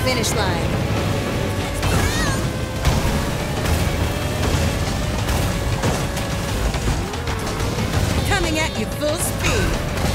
finish line. Coming at you full speed.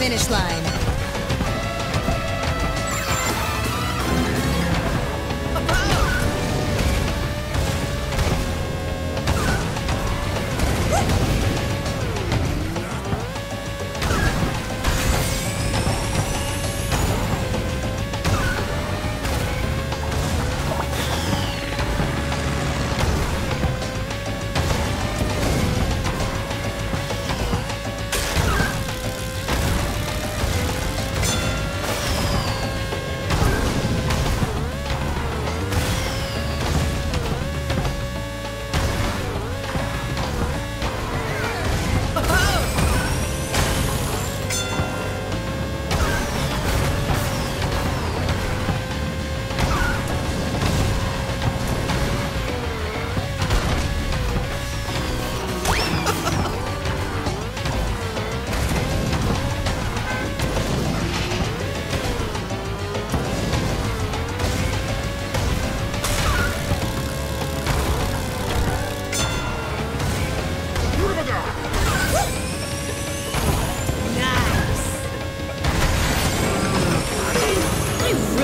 Finish line.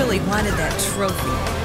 really wanted that trophy.